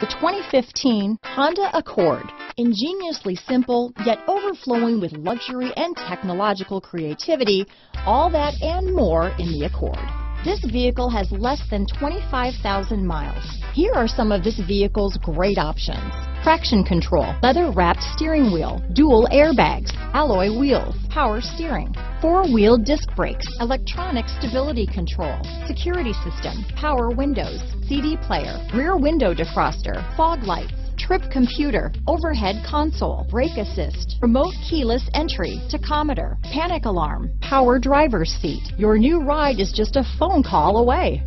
The 2015 Honda Accord. Ingeniously simple, yet overflowing with luxury and technological creativity, all that and more in the Accord. This vehicle has less than 25,000 miles. Here are some of this vehicle's great options. Traction control, leather wrapped steering wheel, dual airbags, alloy wheels, power steering, four-wheel disc brakes, electronic stability control, security system, power windows, CD player, rear window defroster, fog lights, trip computer, overhead console, brake assist, remote keyless entry, tachometer, panic alarm, power driver's seat. Your new ride is just a phone call away.